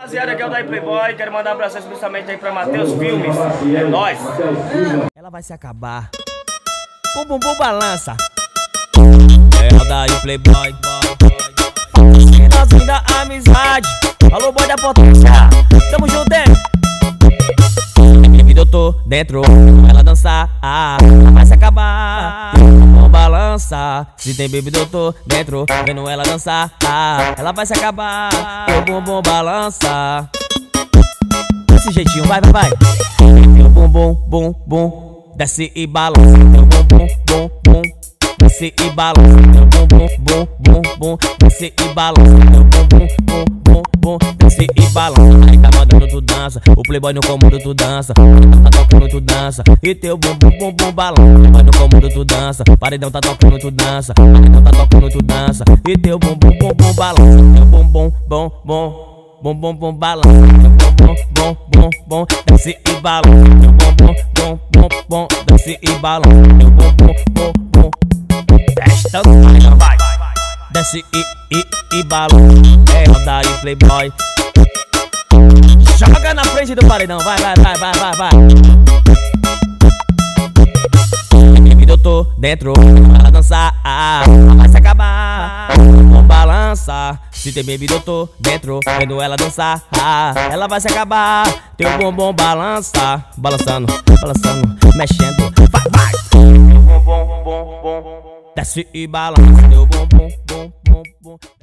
Rapaziada, aqui é o Daí Playboy, quero mandar um abraço especialmente aí pra Matheus Filmes, é nóis! Ela vai se acabar. Bum bum bum balança. É o Daí Playboy. Finalzinho da amizade. Alô, boy da potência. Tamo junto, hein? eu tô dentro, ela dançar, ah, vai se acabar. Se tem bebida eu tô dentro, vendo ela dançar, ah, ela vai se acabar. Teu bumbum balança. Desse jeitinho, vai, vai, vai. Teu bumbum, bum, bum, desce e balança. Teu bumbum, bum, bum, desce e balança. Teu bumbum, bum, bum, bum, desce e balança. Teu bumbum, bum, bum, bum, balança. Tá mandando tu dança, o playboy no comando tu dança. Tá tocando tu dança, e teu bumbum, bum, bum, balança. Playboy no comando tu dança, paredão tá tocando tu dança. Paredão tá tocando tu dança, e teu bumbum, bum, bum, balança. Teu bumbum, bom, bom. Bom, bom, bom, balança. Bom, bom, bom, bom, desce e balança. Bom, bom, bom, bom, bom, desce e balança. Bom, bom, bom, bom, testa, vai, desce e, e, e balança. É rodar e playboy. Joga na frente do paredão, vai, vai, vai, vai, vai, vai. eu tô dentro, ela dançar, ah, vai se acabar. Não balança, se tem bebida eu tô dentro, vendo ela dançar, ah, ela vai se acabar. Teu bombom balança, balançando, balançando, mexendo, vai, vai. Teu bombom, bom, bom, desce e balança, teu bombom, bom, bom, bom.